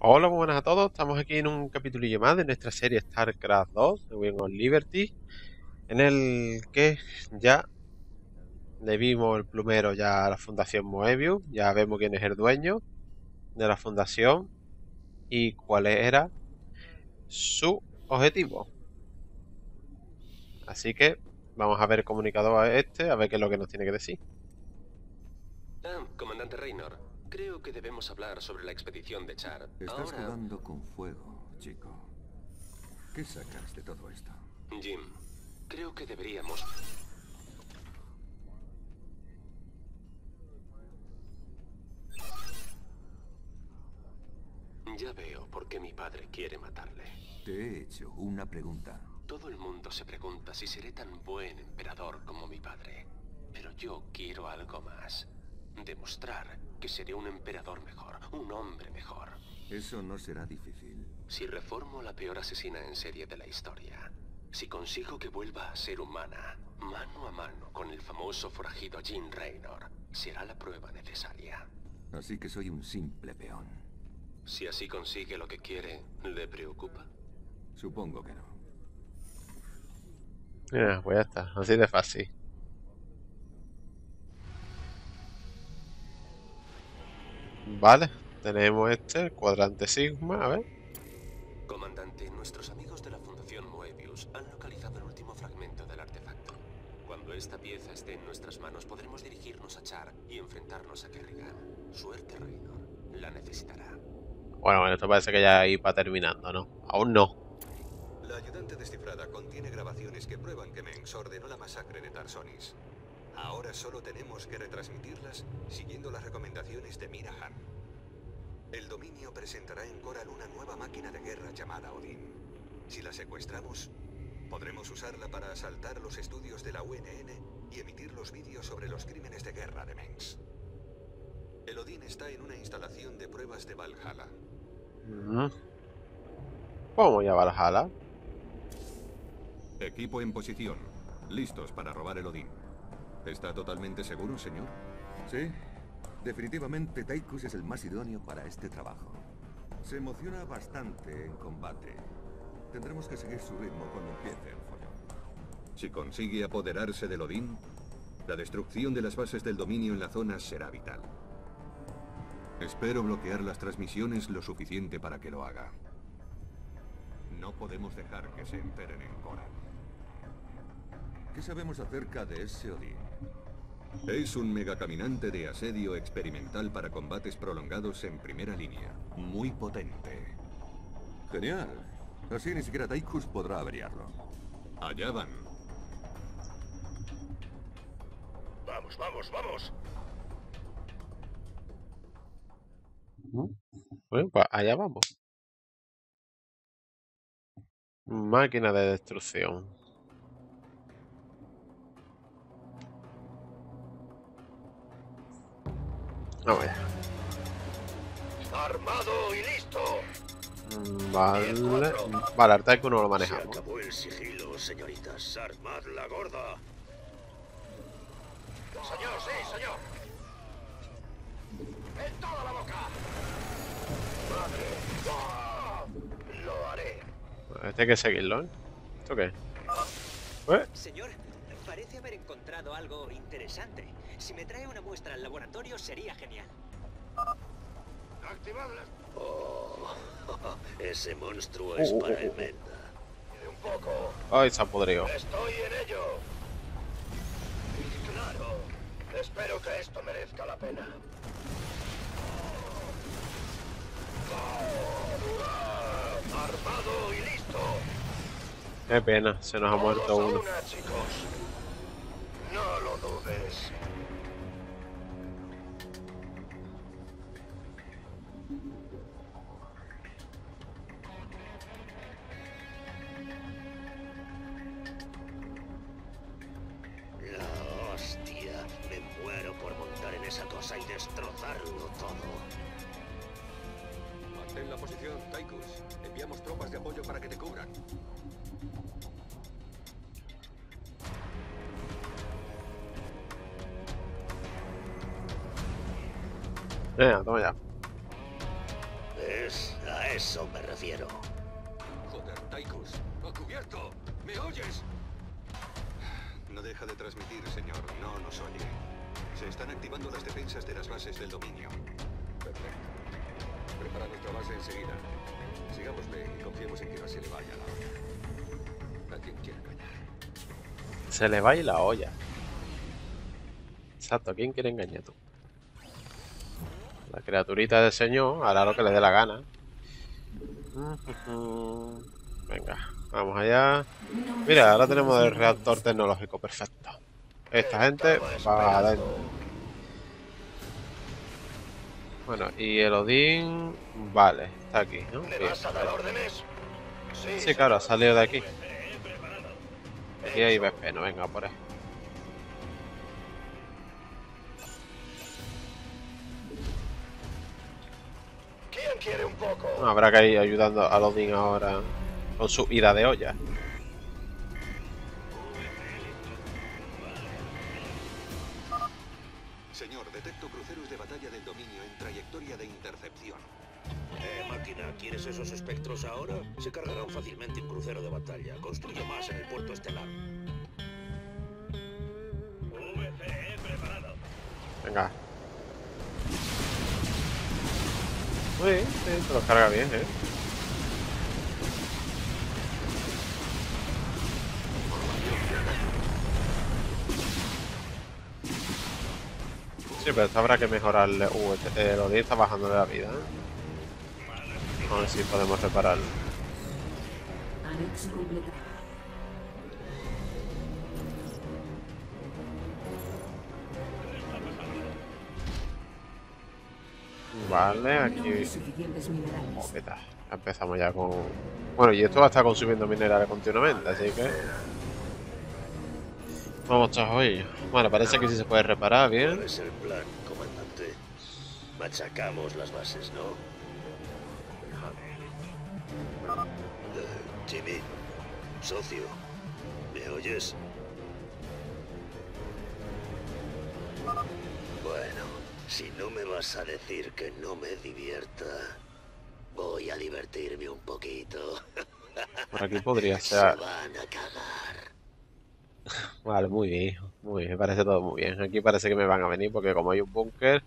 Hola, buenas a todos. Estamos aquí en un capítulillo más de nuestra serie StarCraft 2 de Wing of Liberty, en el que ya le vimos el plumero ya a la Fundación Moebius, ya vemos quién es el dueño de la fundación y cuál era su objetivo. Así que vamos a ver el comunicado a este, a ver qué es lo que nos tiene que decir. Comandante Raynor. Creo que debemos hablar sobre la expedición de Char. Estás Ahora, jugando con fuego, chico. ¿Qué sacas de todo esto? Jim, creo que deberíamos... Ya veo por qué mi padre quiere matarle. Te he hecho una pregunta. Todo el mundo se pregunta si seré tan buen emperador como mi padre. Pero yo quiero algo más. Demostrar que seré un emperador mejor, un hombre mejor. Eso no será difícil. Si reformo la peor asesina en serie de la historia, si consigo que vuelva a ser humana, mano a mano con el famoso forajido Jean Raynor, será la prueba necesaria. Así que soy un simple peón. Si así consigue lo que quiere, ¿le preocupa? Supongo que no. Mira, pues ya está, así de fácil. Vale, tenemos este, el cuadrante Sigma, a ver. Comandante, nuestros amigos de la Fundación Moebius han localizado el último fragmento del artefacto. Cuando esta pieza esté en nuestras manos, podremos dirigirnos a Char y enfrentarnos a Kerrigan. Suerte, Raynor. La necesitará. Bueno, bueno, esto parece que ya ahí va terminando, ¿no? Aún no. La ayudante descifrada contiene grabaciones que prueban que Mengs ordenó la masacre de Tarsonis. Ahora solo tenemos que retransmitirlas siguiendo las recomendaciones de Mira Han. El dominio presentará en Coral una nueva máquina de guerra llamada Odin. Si la secuestramos, podremos usarla para asaltar los estudios de la UNN y emitir los vídeos sobre los crímenes de guerra de Mengs. El Odin está en una instalación de pruebas de Valhalla. Ujú. Vamos ya a Valhalla. Equipo en posición. Listos para robar el Odín. ¿Está totalmente seguro, señor? Sí, definitivamente Taikus es el más idóneo para este trabajo. Se emociona bastante en combate. Tendremos que seguir su ritmo cuando empiece el follón. Si consigue apoderarse del Odín, la destrucción de las bases del dominio en la zona será vital. Espero bloquear las transmisiones lo suficiente para que lo haga. No podemos dejar que se enteren en Coral. ¿Qué sabemos acerca de ese Odín? Es un megacaminante de asedio experimental para combates prolongados en primera línea. Muy potente. Genial. Así ni siquiera Taikus podrá averiarlo. Allá van. ¡Vamos, vamos, vamos! Bueno, pues allá vamos. Máquina de destrucción. Vamos allá. ¡Armado y listo! Mm, Vale. Vale, el Taiko no lo manejamos. acabó el sigilo, señoritas. Armad la gorda. Señor, sí, señor. ¡En toda la boca! ¡Madre! ¡Ah! Lo haré. Este hay que seguirlo, ¿eh? ¿Esto qué? ¿Eh? Señor, parece haber encontrado algo interesante. Si me trae una muestra al laboratorio sería genial. Activadlas. Oh, ese monstruo es para uh, el uh. Menda. Un poco. Ay, se ha podrido. Estoy en ello. Claro. Espero que esto merezca la pena. Armado y listo. Qué pena, se nos ha muerto uno. una, Enviamos tropas de apoyo para que te cubran. Venga, toma ya. ¿Ves? A eso me refiero. Joder, Tychus. ¡A cubierto! ¿Me oyes? No deja de transmitir, señor. No nos oye. Se están activando las defensas de las bases del dominio. Perfecto. Prepara nuestra base enseguida. Sigámosle y confiemos en que no se le vaya la olla. ¿A quién quiere engañar? Se le va y la olla. Exacto, ¿quién quiere engañar tú? La criaturita del señor hará lo que le dé la gana. Venga, vamos allá. Mira, ahora tenemos el reactor tecnológico perfecto. Esta gente va adentro. Bueno, y el Odín... Vale, está aquí, ¿no? ¿Me Bien, vas a dar órdenes? Sí, claro, ha salido de aquí. Aquí hay BP, no venga por ahí. ¿Quién quiere un poco? No, habrá que ir ayudando a Odín ahora con su ida de olla. Dominio en trayectoria de intercepción. Eh, máquina, ¿quieres esos espectros ahora? Se cargarán fácilmente un crucero de batalla. Construye más en el puerto estelar. VCE preparado. Venga. Muy bien, sí, te lo carga bien, eh. Sí, pero esto habrá que mejorarle. Uh, este- el Odín está bajando de la vida, ¿eh? A ver si podemos repararlo. Vale, aquí. Oh, ¿qué tal? Empezamos ya con. Bueno, y esto va a estar consumiendo minerales continuamente, así que. Vamos hoy. Bueno, parece que sí se puede reparar ¿Cuál bien. es el plan, comandante? Machacamos las bases, ¿no? Eh, Jimmy, socio, ¿me oyes? Bueno, si no me vas a decir que no me divierta, voy a divertirme un poquito. Por aquí podría Se ser. van a cagar. Vale, muy bien. Muy bien, me parece todo muy bien. Aquí parece que me van a venir porque como hay un búnker,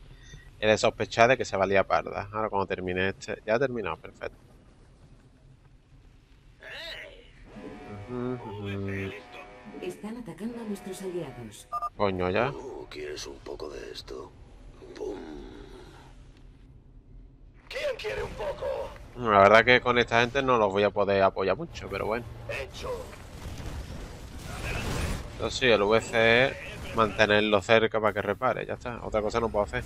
he de sospechar de que se valía parda. Ahora cuando termine este. Ya ha terminado, perfecto. Están atacando a nuestros aliados. Coño, ya. Uh, ¿Quieres un poco de esto? ¿Quién quiere un poco? La verdad que con esta gente no los voy a poder apoyar mucho, pero bueno. Hecho. Entonces sí, el VC es mantenerlo cerca para que repare, ya está. Otra cosa no puedo hacer.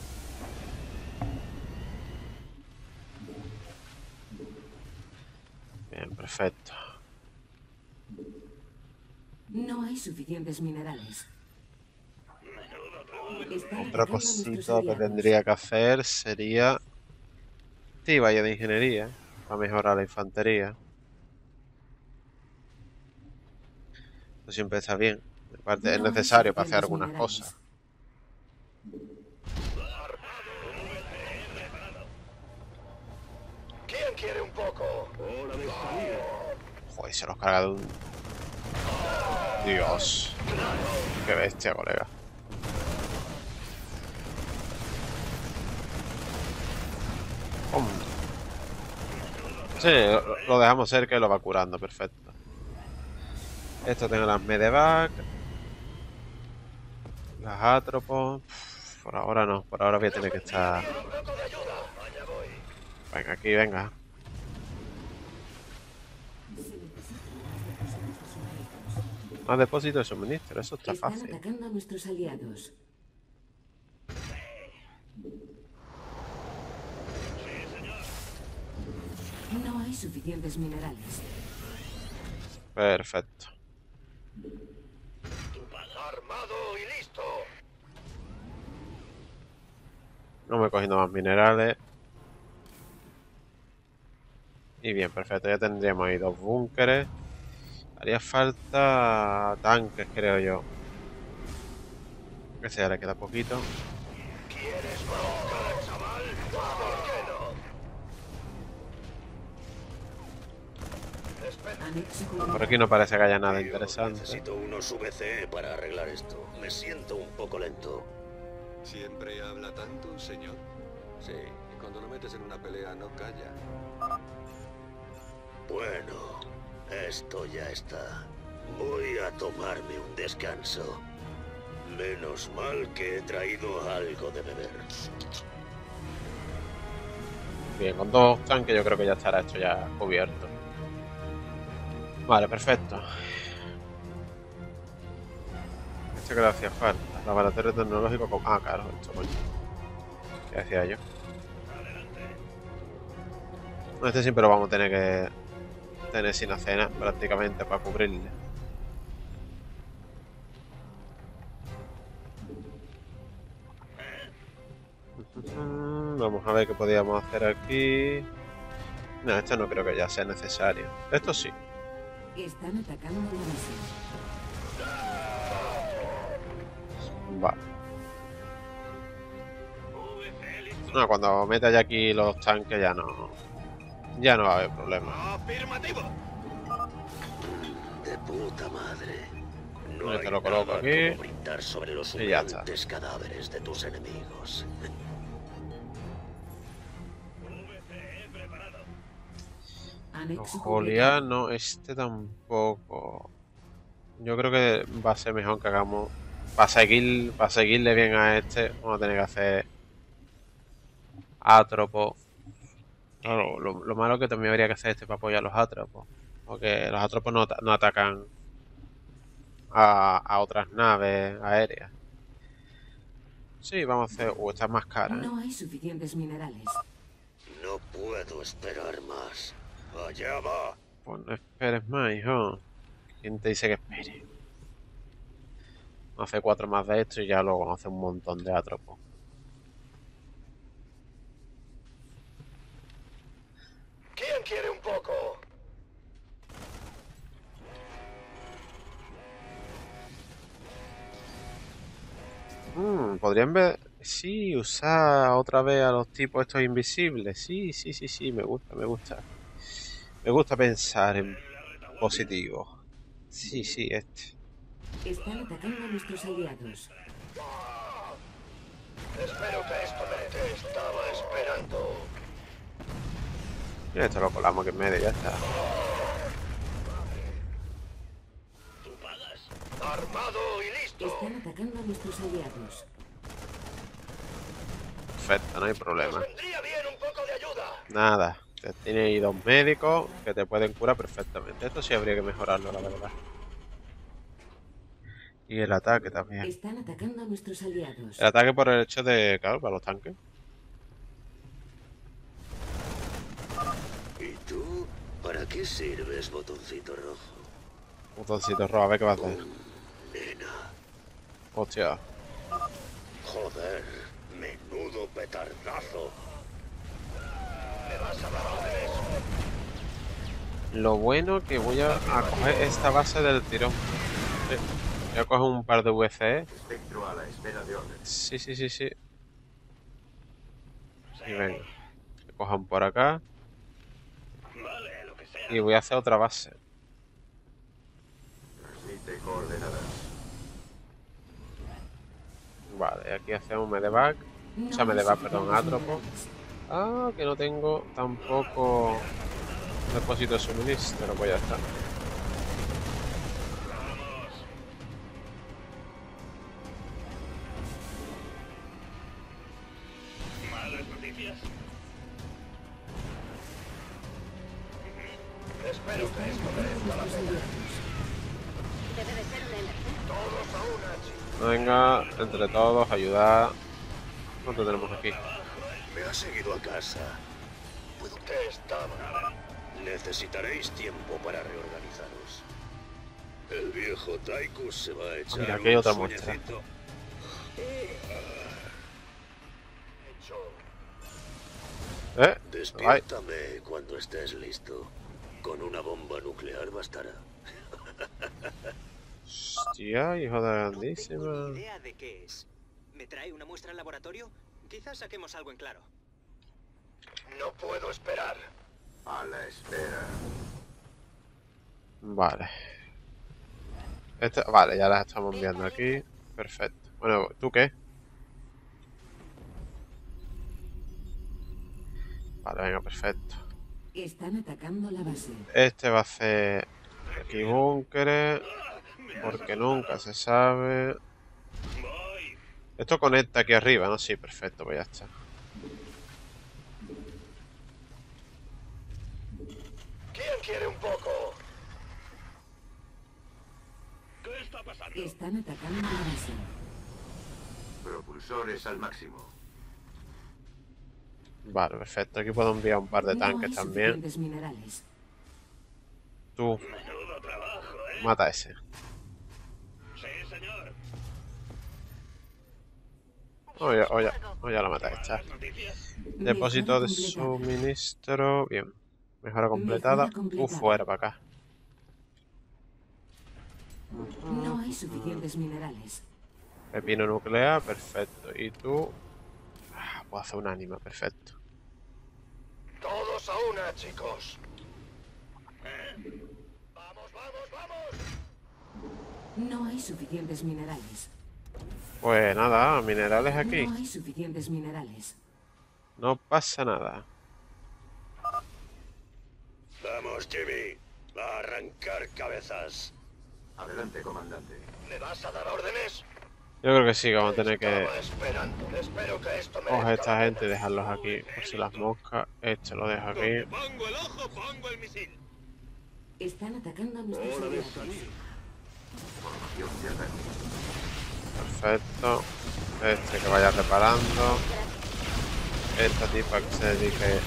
Bien, perfecto. No hay suficientes minerales. Otra cosita que tendría que hacer sería... Sí, vaya de ingeniería, para mejorar la infantería. Eso siempre está bien. Aparte, es necesario para hacer algunas cosas. ¿Quién quiere un poco? Joder, se los carga de un... Dios. Qué bestia, colega. Pum. Sí, lo- lo dejamos cerca y lo va curando, perfecto. Esto tengo las medevac. Las atropos. Por ahora no, por ahora voy a tener que estar... Venga, aquí, venga. Más depósito de suministro, eso está Están fácil. atacando a nuestros aliados. No hay suficientes minerales. Perfecto. Armado y listo. No me he cogido más minerales. Y bien, perfecto. Ya tendríamos ahí dos búnkeres. Haría falta tanques, creo yo. Que sea, le queda poquito. ¿Quieres Por aquí no parece que haya nada interesante. Necesito unos VCE para arreglar esto. Me siento un poco lento. ¿Siempre habla tanto, señor? Sí, y cuando lo metes en una pelea no calla. Bueno, esto ya está. Voy a tomarme un descanso. Menos mal que he traído algo de beber. Bien, con dos tanques yo creo que ya estará esto ya cubierto. Vale, perfecto. Esto que le hacía falta. Laboratorio tecnológico con... Ah, claro, esto coño. ¿Qué decía yo? Este siempre lo vamos a tener que tener sin cena prácticamente para cubrirle. Vamos a ver qué podíamos hacer aquí. No, esto no creo que ya sea necesario. Esto sí. Están atacando la base. Vale. No, cuando meta ya aquí los tanques ya no. Ya no va a haber problema. ¡Afirmativo! De puta madre. No te lo coloco aquí. sobre los Y ya está. humeantes cadáveres de tus enemigos. Anexo Juliano, este tampoco. Yo creo que va a ser mejor que hagamos. Para seguir, para seguirle bien a este, vamos a tener que hacer átropo. Claro, lo, lo malo que también habría que hacer este para apoyar a los átropos. Porque los átropos no, ata- no atacan a, a otras naves aéreas. Sí, vamos a hacer. Uh, esta es más cara. ¿eh? No hay suficientes minerales. No puedo esperar más. Allá va. Pues no esperes más, hijo. ¿Quién te dice que espere? Hacer cuatro más de esto y ya a hacer un montón de atropos. ¿Quién quiere un poco? Mm, podrían ver. Sí, usar otra vez a los tipos estos invisibles. Sí, sí, sí, sí, me gusta, me gusta. Me gusta pensar en positivo. Sí, sí, este. Están atacando a nuestros aliados. Espero que esto me te estaba esperando. Y esto lo colamos que en medio, ya está. ¿Tú pagas? Armado y listo. Están atacando a nuestros aliados. Perfecto, no hay problema. Vendría bien un poco de ayuda. Nada, te- tiene ahí dos médicos que te pueden curar perfectamente. Esto sí habría que mejorarlo, la verdad. Y el ataque también. Están atacando a nuestros aliados. El ataque por el hecho de, claro, para los tanques. ¿Y tú? ¿Para qué sirves, botoncito rojo? Botoncito rojo, a ver qué va a hacer. Nena. Hostia. Joder, menudo petardazo. ¿Me vas a dar de eso? Lo bueno que voy a, coger esta base del tirón. Voy a coger un par de VCE. Sí, sí, sí, sí. Y venga. Que cojan por acá. Y voy a hacer otra base. Vale, aquí hacemos medevac. O sea, medevac, perdón, minerales. Ah, que no tengo tampoco depósito de suministro, pues ya está. Malas noticias. Están atacando a nuestros aliados. Venga, entre todos, ayudar. ¿Cuánto tenemos aquí? Me ha seguido a casa. ¿Puedo que estaba? Necesitaréis tiempo para reorganizaros. El viejo Taikus se va a echar mira, aquí hay otra muestra. ¿Eh? Ay, Despiértame cuando estés listo. Con una bomba nuclear bastará. hostia, hijo de No tengo grandísima. ni idea de qué es. ¿Me trae una muestra al laboratorio? Quizás saquemos algo en claro. No puedo esperar. A la espera. Vale. Este- vale, ya las estamos viendo aquí. Perfecto. Bueno, ¿tú qué? Vale, venga, perfecto. Están atacando la base. Este va a hacer aquí búnkeres. Porque nunca se sabe. Esto conecta aquí arriba, ¿no? Sí, perfecto, pues ya está. Quiere un poco? Están atacando la base. Propulsores al máximo. Vale, perfecto. Aquí puedo enviar un par de No tanques también. minerales. Tú, Menudo trabajo, ¿eh? mata a ese. Sí, señor. Oh, ya, oh, ya, oh, ya lo mata esta. Depósito de suministro. Bien. Mejora completada. Mejora completada. Uh, fuera para acá. No hay suficientes minerales. Pepino nuclear, perfecto. Y tú. Ah, puedo hacer un ánima, perfecto. Todos a una, chicos. Vamos, vamos, vamos. No hay suficientes minerales. Pues nada, minerales aquí. No hay suficientes minerales. No pasa nada. Vamos, Jimmy. Va a arrancar cabezas. Adelante, comandante. ¿Me vas a dar órdenes? Yo creo que sí, que vamos a tener que. Espero que esto me coger a esta gente y dejarlos aquí. Por si las moscas. Este lo dejo aquí. pongo el ojo, pongo el misil. Están atacando a nuestros. Perfecto. Este que vaya reparando. Esta tipa que se dedique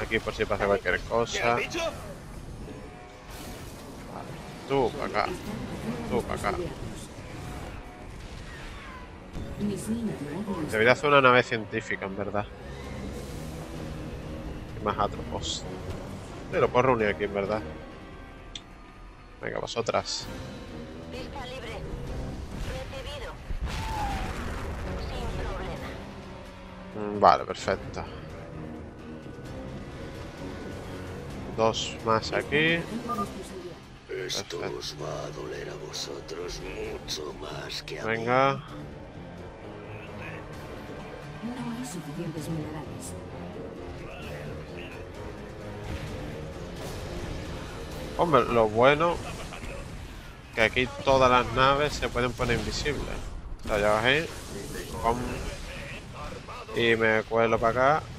aquí por si pasa cualquier ¿Qué has cosa. dicho? Tú para acá. Tú para acá. Debería hacer una nave científica, en verdad. Y más atropos. Sí, lo puedo reunir aquí, en verdad. Venga, vosotras. Pista libre. Recibido. Sin problema. Mm, Vale, perfecto. Dos más aquí. Esto os va a doler a vosotros mucho más que a mí. Venga. No hay suficientes minerales. Hombre, lo bueno que aquí todas las naves se pueden poner invisibles. O sea, ya bajé. y me cuelo para acá.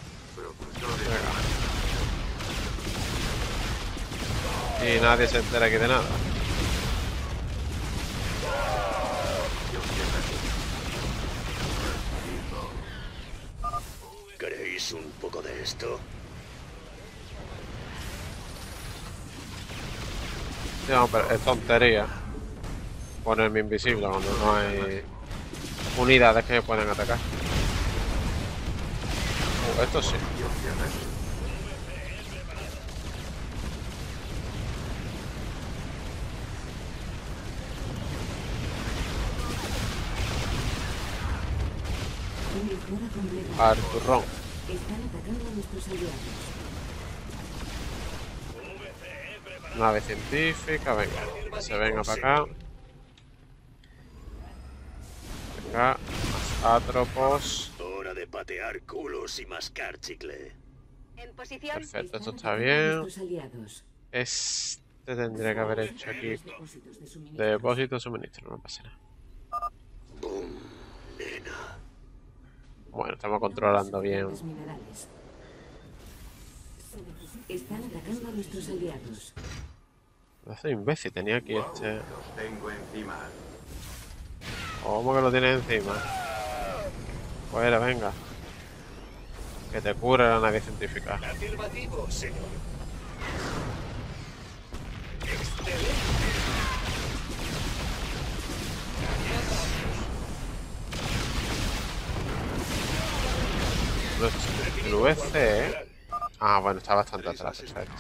Y nadie se entera aquí de nada. ¿Queréis un poco de esto? No, pero es tontería ponerme invisible cuando no hay unidades que me pueden atacar. Uh, esto sí. Mejora completada. Arturrón. Están atacando a nuestros aliados. Nave científica, venga. que Se venga para acá. Venga, más atropos. Hora de patear culos y mascar chicle. En posición. Perfecto, esto está bien. Este tendría que haber hecho aquí. Depósito de suministro, no pasa nada. Boom, nena. Bueno, estamos controlando bien. Están atacando a nuestros aliados. Hace imbécil, tenía aquí este. Los tengo encima. ¿Cómo que lo tiene encima? Fuera, venga. Que te cure la nave científica. Afirmativo, señor. El VC, Ah, bueno, está bastante atrás, perfecto.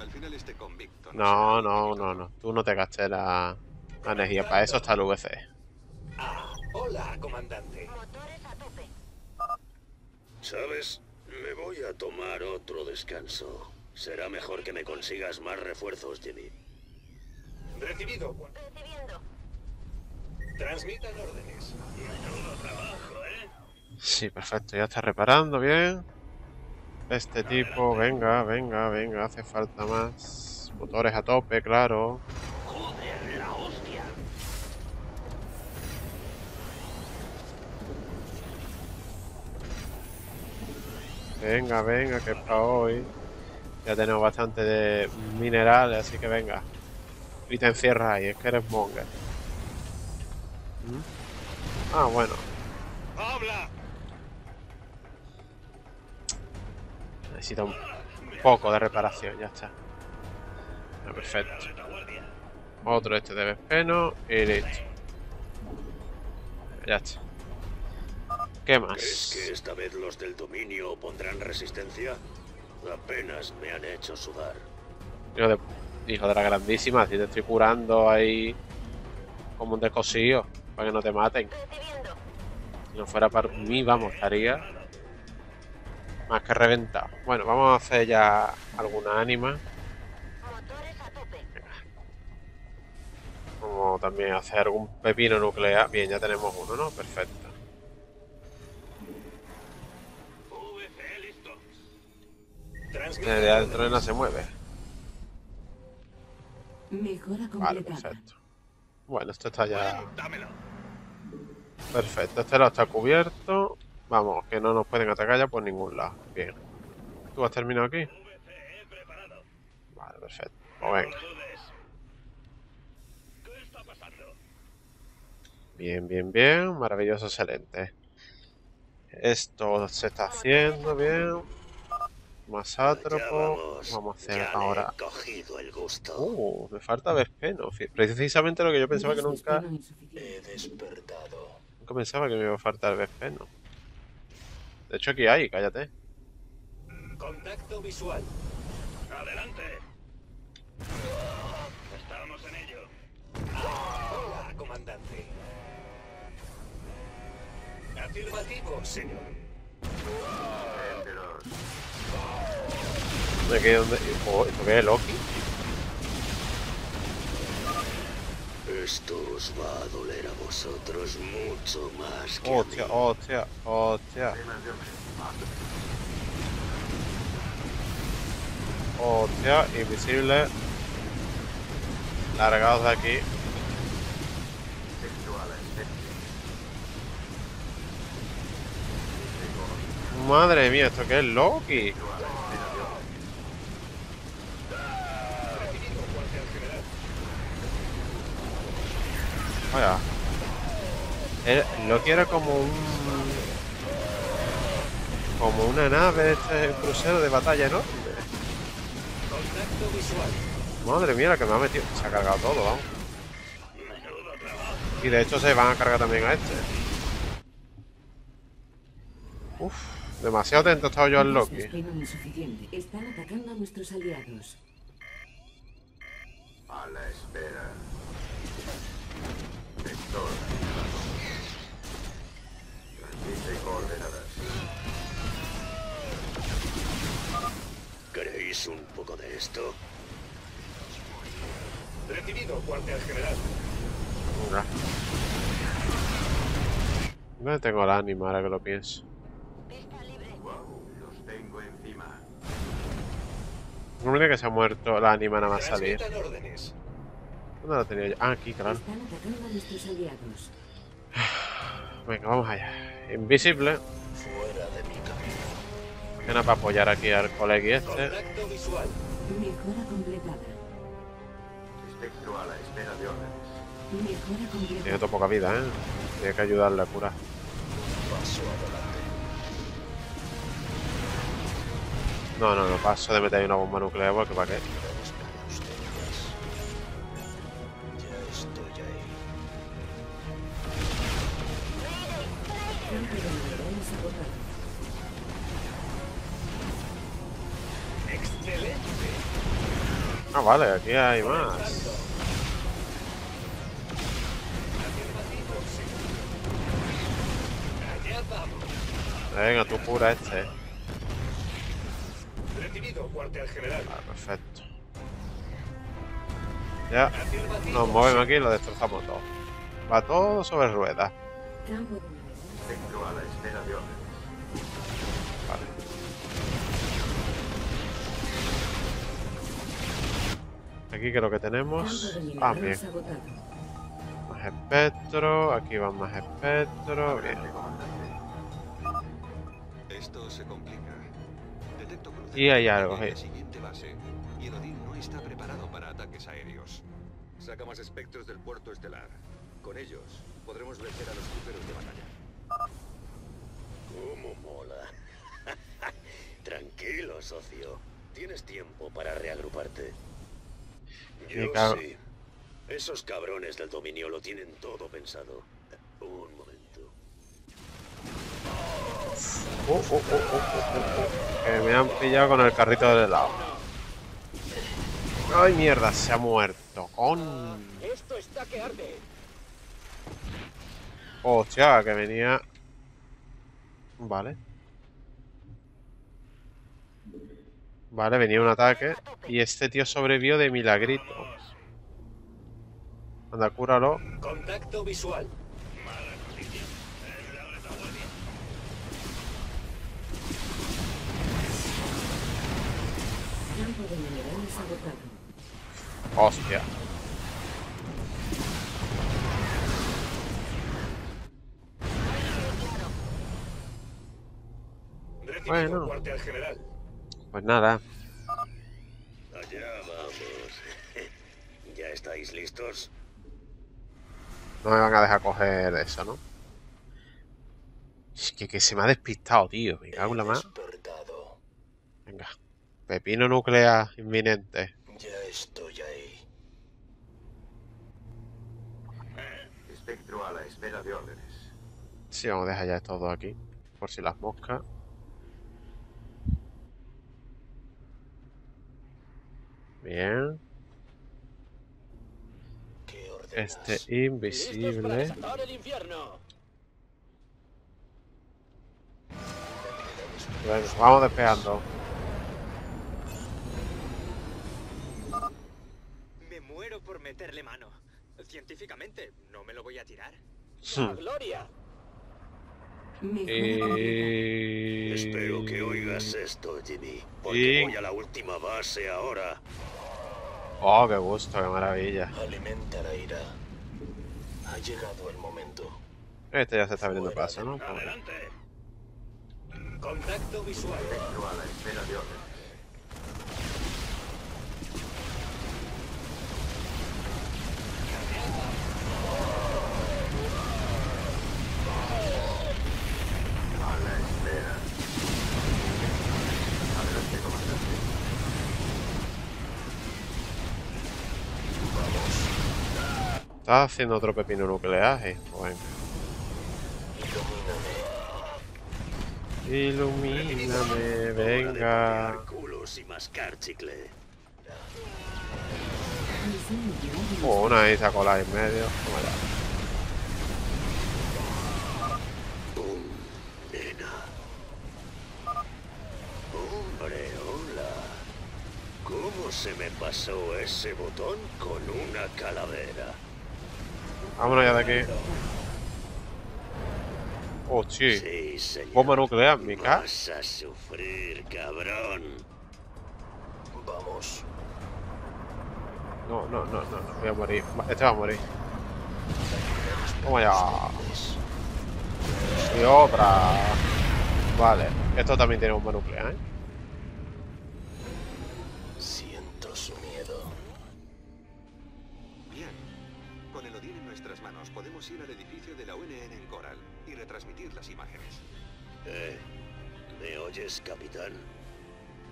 Al final este convicto No, no, no, no. Tú no te gastes la, la energía. Para eso está el VC. Ah, hola, comandante. Motores a tope. ¿Sabes? Me voy a tomar otro descanso. Será mejor que me consigas más refuerzos, Jimmy. Recibido. Recibiendo. Transmitan órdenes. Sí, perfecto, ya está reparando bien. Este tipo, venga, venga, venga, hace falta más. Motores a tope, claro. Joder, la hostia. Venga, venga, que es para hoy. Ya tenemos bastante de minerales, así que venga. Y te encierras ahí, es que eres monger. ¿Mm? Ah, bueno. ¡Habla! Necesita un poco de reparación, ya está. Perfecto. Otro este de Vespeno y listo. Ya está. ¿Qué ¿Crees más? que esta vez los del dominio pondrán resistencia? Apenas me han hecho sudar. Hijo de, hijo de la grandísima, si te estoy curando ahí como un descosido para que no te maten. Si no fuera para mí, vamos, estaría más que reventado. Bueno, vamos a hacer ya alguna ánima. Motores a tope. Como también hacer algún pepino nuclear. Bien, ya tenemos uno, ¿no? Perfecto. VC listo. El Transmitan de órdenes. adentro no se mueve. Mejora Vale, perfecto. Bueno, esto está ya perfecto. Este lado está cubierto. Vamos, que no nos pueden atacar ya por ningún lado. Bien. ¿Tú has terminado aquí? Vale, perfecto. Pues venga. Bien, bien, bien. Maravilloso, excelente. Esto se está haciendo bien. Más Allá átropo. vamos. A hacer ahora. el gusto. Uh, me falta Vespeno. Precisamente lo que yo pensaba que nunca. He despertado. Nunca pensaba que me iba a faltar Vespeno. De hecho, aquí hay, cállate. Contacto visual. Adelante. Estamos en ello. Hola, comandante. Afirmativo, señor. Me quedé donde. Oh, ¿Esto qué es Loki? Esto os va a doler a vosotros mucho más que a Hostia, mí. hostia, hostia. Hostia, invisible. Largados de aquí. Madre mía, ¿esto qué es Loki? Vaya. El- Loki era como un. Como una nave de este crucero de batalla visual. Madre mía, la que me ha metido. Se ha cargado todo, vamos. Y de hecho se van a cargar también a este. Uf, demasiado atento he estado yo al Loki. Están atacando a nuestros aliados. A la espera. ¿Queréis un poco de esto? Recibido, cuartel general. Venga. ¿Dónde tengo el ánima ahora que lo pienso? Wow, los tengo encima. No me que se ha muerto la ánima nada más salir. ¿Dónde la tenía yo? Ah, aquí, claro. Venga, vamos allá. Invisible. Para apoyar aquí al colegui este. Mejora completada. Espectro a la espera de órdenes. Mejora Tiene todo poca vida, ¿eh? Tiene que ayudarle a curar. Paso adelante. No, no, no paso de meter ahí una bomba nuclear porque para qué. Ah, vale, aquí hay más. Venga, tú cura este. Recibido, cuartel general. Vale, perfecto. Ya nos movemos aquí y lo destrozamos todo. Va todo sobre ruedas. Centro a la espera de órdenes. Aquí que lo que tenemos. Ah, bien. Más espectro. Aquí van más espectro. Bien. Esto se complica. Detecto Y hay algo, la eh. siguiente base. Y el Odín no está preparado para ataques aéreos. Saca más espectros del puerto estelar. Con ellos podremos vencer a los cruceros de batalla. ¿Cómo mola? Tranquilo, socio. Tienes tiempo para reagruparte. Yo Sí, claro. sí. Esos cabrones del dominio lo tienen todo pensado. Un momento. Uh, uh, uh, uh, uh, uh, uh. Que me han pillado con el carrito del helado. Ay, mierda, se ha muerto. Con. Esto está que arde. Hostia, que venía. Vale. Vale, venía un ataque. Y este tío sobrevivió de milagrito. Anda, cúralo. Contacto visual. Hostia. Bueno. cuartel general. Pues nada. Allá vamos. ¿Ya estáis listos? No me van a dejar coger eso, ¿no? Es que, que se me ha despistado, tío. Me cago en la más. Despertado. Venga. Pepino nuclear inminente. Ya estoy ahí. Espectro a la espera de órdenes. Sí, vamos a dejar ya todo aquí. Por si las moscas. Bien. Este invisible. Bueno, vamos despegando. Me muero por meterle mano. Científicamente, no me lo voy a tirar. Hmm. ¡Gloria! Eh. Espero que oigas esto, Jimmy. Porque Y- voy a la última base ahora. Oh, qué gusto, qué maravilla. Alimenta la ira. Ha llegado el momento. Este ya se está abriendo paso, ¿no? Adelante. Contacto visual. Espectro a la espera de órdenes. Está haciendo otro pepino nuclear. eh. Bueno. Ilumíname, venga. Y mascar chicle. Oh, una ahí sacó la en medio. Hombre, hola. ¿Cómo se me pasó ese botón con una calavera? Vámonos ya de aquí. Oh, sí. Señor. Bomba nuclear, mi ca. Vas a sufrir, cabrón. Vamos. No, no, no, no, no. Voy a morir. Este va a morir. Toma ya. Y otra. Vale. Esto también tiene bomba nuclear, ¿eh? Oyes, capitán?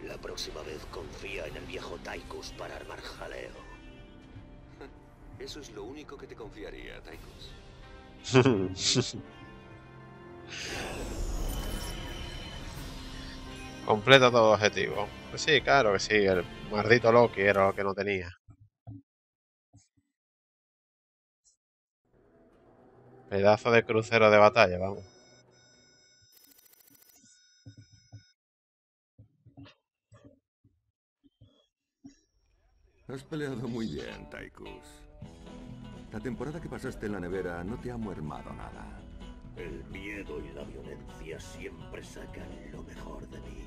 La próxima vez confía en el viejo Taikus para armar jaleo. Eso es lo único que te confiaría, Taikus. Completa todo objetivo. Pues sí, claro que sí. El maldito Loki era lo que no tenía. Pedazo de crucero de batalla, vamos. Has peleado muy bien, Taikus. La temporada que pasaste en la nevera no te ha mermado nada. El miedo y la violencia siempre sacan lo mejor de mí.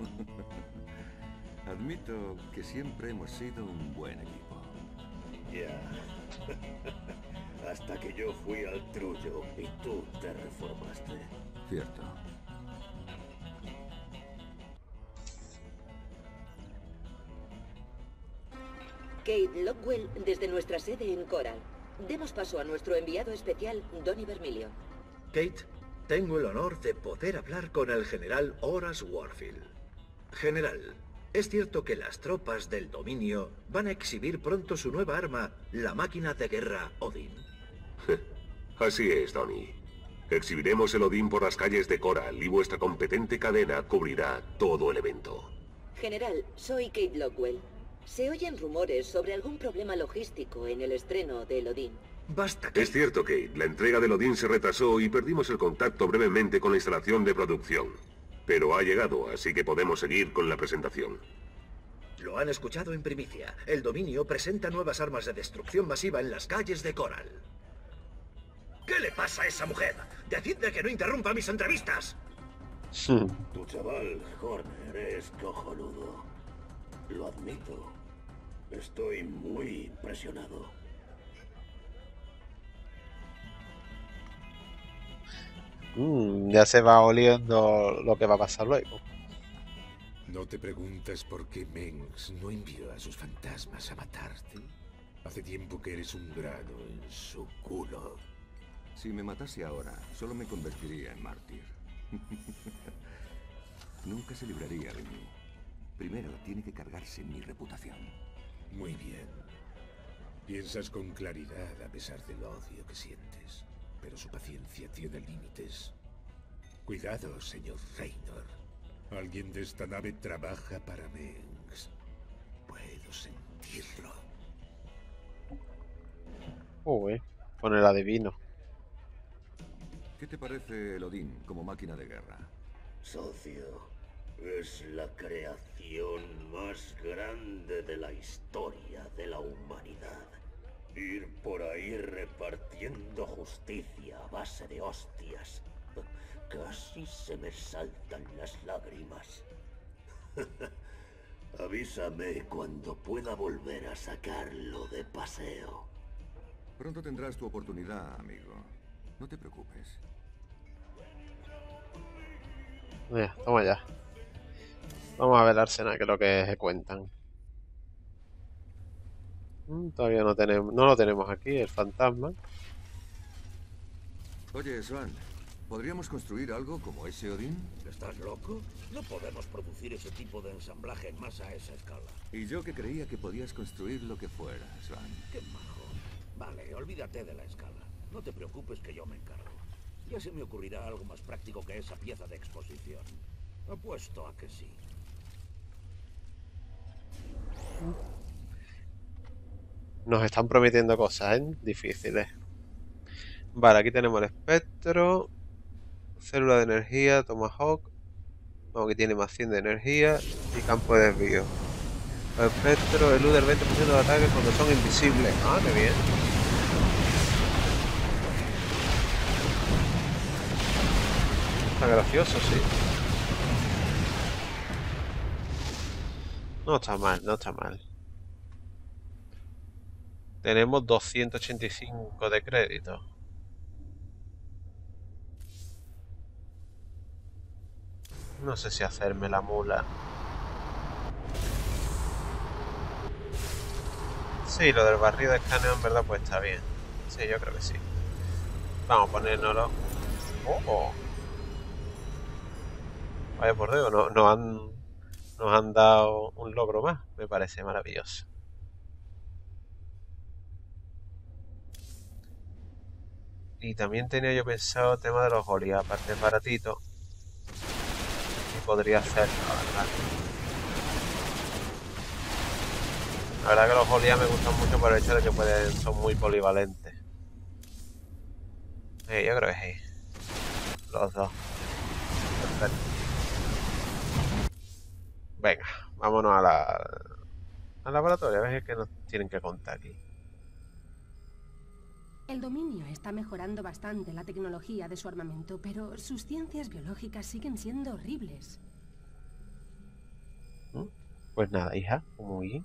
Admito que siempre hemos sido un buen equipo. Ya. Hasta que yo fui al trullo y tú te reformaste. Cierto. Kate Lockwell desde nuestra sede en Coral. Demos paso a nuestro enviado especial, Donny Vermillion. Kate, tengo el honor de poder hablar con el general Horace Warfield. General, es cierto que las tropas del dominio van a exhibir pronto su nueva arma, la máquina de guerra Odin. Así es, Donny. Exhibiremos el Odín por las calles de Coral y vuestra competente cadena cubrirá todo el evento. General, soy Kate Lockwell. Se oyen rumores sobre algún problema logístico en el estreno del Odin. Basta, Es cierto que la entrega del Odín se retrasó y perdimos el contacto brevemente con la instalación de producción. Pero ha llegado, así que podemos seguir con la presentación. Lo han escuchado en primicia. El dominio presenta nuevas armas de destrucción masiva en las calles de Coral. ¿Qué le pasa a esa mujer? Decidle que no interrumpa mis entrevistas. Tu chaval, Horner, es cojonudo. Lo admito. Estoy muy impresionado. Mm, ya se va oliendo lo que va a pasar luego. ¿No te preguntas por qué Mengs no envió a sus fantasmas a matarte? Hace tiempo que eres un grano en su culo. Si me matase ahora, solo me convertiría en mártir. Nunca se libraría de mí. Primero tiene que cargarse mi reputación. Muy bien. Piensas con claridad a pesar del odio que sientes, pero su paciencia tiene límites. Cuidado, señor Reynor. Alguien de esta nave trabaja para Mengs. Puedo sentirlo. Uy, con el adivino. ¿Qué te parece el Odín como máquina de guerra? Socio, es la creación más grande de la historia de la humanidad. Ir por ahí repartiendo justicia a base de hostias. Casi se me saltan las lágrimas. Avísame cuando pueda volver a sacarlo de paseo. Pronto tendrás tu oportunidad, amigo. No te preocupes. Mira, toma ya. Vamos a ver el arsenal, que es lo que se cuentan. Mm, Todavía no tenemos, no lo tenemos aquí, el fantasma. Oye, Swan, ¿podríamos construir algo como ese Odín? ¿Estás loco? No podemos producir ese tipo de ensamblaje en masa a esa escala. Y yo que creía que podías construir lo que fuera, Swan. ¡Qué majo! Vale, olvídate de la escala. No te preocupes que yo me encargo. Ya se me ocurrirá algo más práctico que esa pieza de exposición. Apuesto a que sí. Nos están prometiendo cosas, ¿eh? Difíciles. Vale, aquí tenemos el espectro. Célula de energía, Tomahawk. Vamos, que tiene más 100 de energía. Y campo de desvío. El espectro elude el 20% de ataques cuando son invisibles. Ah, qué bien. Está gracioso, sí. No está mal, no está mal. Tenemos 285 de crédito. No sé si hacerme la mula. Sí, lo del barrio de escaneo en verdad pues está bien. Sí, yo creo que sí. Vamos a ponérnoslo. ¡Oh! Vaya por Dios, no- nos han, nos han dado un logro más. Me parece maravilloso. Y también tenía yo pensado el tema de los Goliath, aparte es baratito. Y podría hacerlo, la verdad. La verdad que los Goliath me gustan mucho por el hecho de que pueden, son muy polivalentes. Eh, yo creo que sí. Los dos. Perfecto. Venga, vámonos a la... al laboratorio, a ver qué nos tienen que contar aquí. El dominio está mejorando bastante la tecnología de su armamento, pero sus ciencias biológicas siguen siendo horribles. Pues nada, hija, muy bien.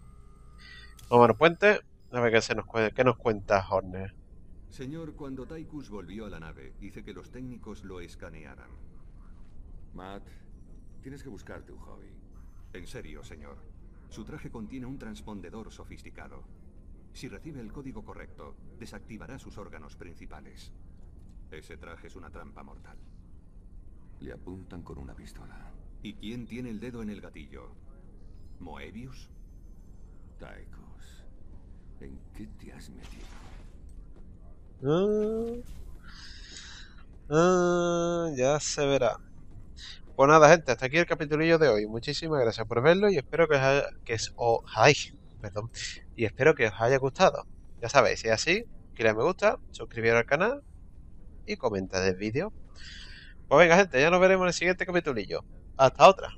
Vamos al puente, a ver qué, se nos, qué nos cuenta Horner. Señor, cuando Taikus volvió a la nave, hice que los técnicos lo escanearan. Matt, tienes que buscarte un hobby. En serio, señor. Su traje contiene un transpondedor sofisticado. Si recibe el código correcto, desactivará sus órganos principales. Ese traje es una trampa mortal. Le apuntan con una pistola. ¿Y quién tiene el dedo en el gatillo? ¿Moebius? Tychus, ¿en qué te has metido? Ah, ah, ya se verá. Pues nada, gente, hasta aquí el capitulillo de hoy. Muchísimas gracias por verlo y espero que os haya, que os, ay, perdón, y espero que os haya gustado. Ya sabéis, si es así, que me gusta, suscribiros al canal y comentad el vídeo. Pues venga, gente, ya nos veremos en el siguiente capitulillo. Hasta otra.